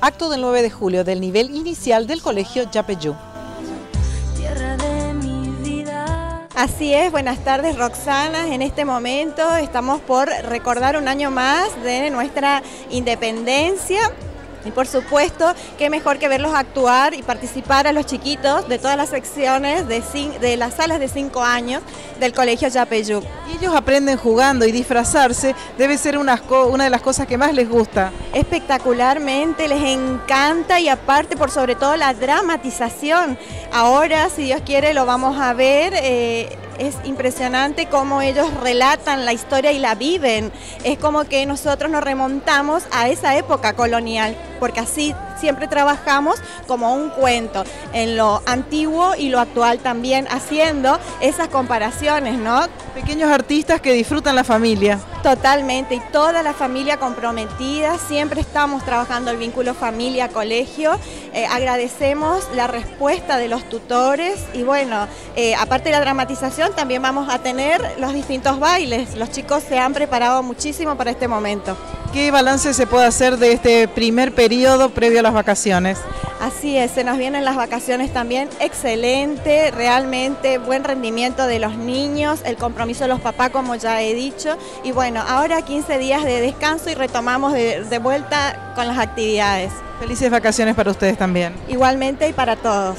Acto del 9 de julio del nivel inicial del Colegio Yapeyú. Así es, buenas tardes Roxana. En este momento estamos por recordar un año más de nuestra independencia y por supuesto, qué mejor que verlos actuar y participar a los chiquitos de todas las secciones de, de las salas de 5 años del Colegio Yapeyú. Y ellos aprenden jugando y disfrazarse debe ser una, una de las cosas que más les gusta. Espectacularmente, les encanta y aparte por sobre todo la dramatización. Ahora, si Dios quiere, lo vamos a ver. Eh, es impresionante cómo ellos relatan la historia y la viven. Es como que nosotros nos remontamos a esa época colonial, porque así siempre trabajamos como un cuento, en lo antiguo y lo actual también, haciendo esas comparaciones, ¿no? Pequeños artistas que disfrutan la familia. Totalmente, y toda la familia comprometida, siempre estamos trabajando el vínculo familia-colegio, eh, agradecemos la respuesta de los tutores y bueno, eh, aparte de la dramatización, también vamos a tener los distintos bailes, los chicos se han preparado muchísimo para este momento. ¿Qué balance se puede hacer de este primer periodo previo a las vacaciones? Así es, se nos vienen las vacaciones también, excelente, realmente buen rendimiento de los niños, el compromiso de los papás como ya he dicho y bueno, ahora 15 días de descanso y retomamos de, de vuelta con las actividades. Felices vacaciones para ustedes también. Igualmente y para todos.